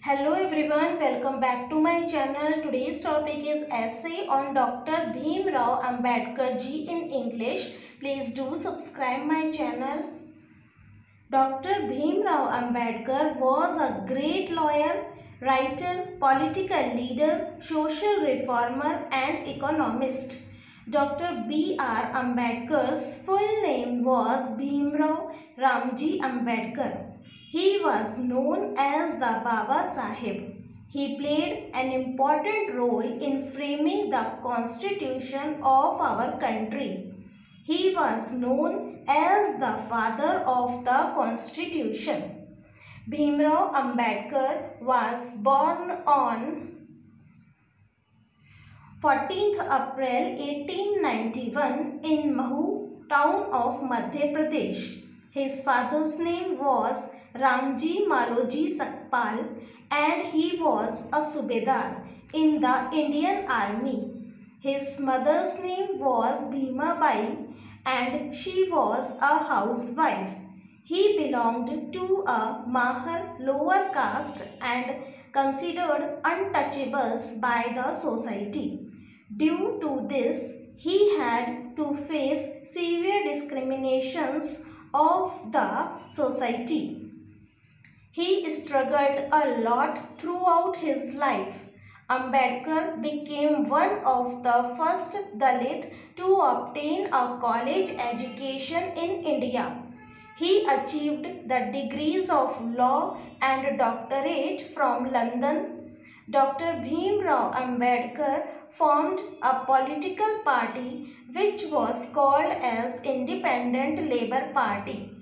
Hello everyone, welcome back to my channel. Today's topic is essay on Dr. Bhim Rao Ambedkar ji in English. Please do subscribe my channel. Dr. Bhim Rao Ambedkar was a great lawyer, writer, political leader, social reformer and economist. Dr. B.R. Ambedkar's full name was Bhimrao Ramji Ambedkar. He was known as the Baba Saheb. He played an important role in framing the constitution of our country. He was known as the father of the constitution. Bhimrao Ambedkar was born on 14th April 1891 in Mhow, town of Madhya Pradesh. His father's name was Ramji Maloji Sakpal and he was a Subedar in the Indian Army. His mother's name was Bhima Bai and she was a housewife. He belonged to a Mahar lower caste and considered untouchables by the society. Due to this, he had to face severe discriminations of the society. He struggled a lot throughout his life. Ambedkar became one of the first Dalit to obtain a college education in India. He achieved the degrees of law and doctorate from London. Dr. Bhim Rao Ambedkar formed a political party which was called as Independent Labour Party.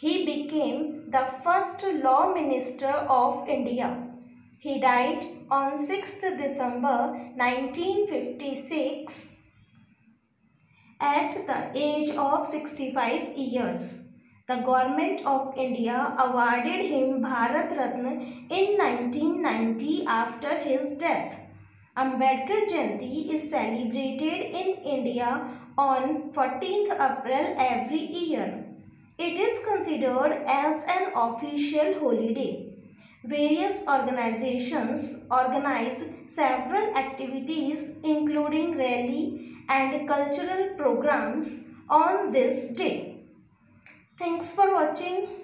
He became the first law minister of India. He died on 6th December 1956 at the age of 65 years. The government of India awarded him Bharat Ratna in 1990 after his death. Ambedkar Jayanti is celebrated in India on 14th April every year. It is considered as an official holiday. Various organizations organize several activities including rally and cultural programs on this day. Thanks for watching.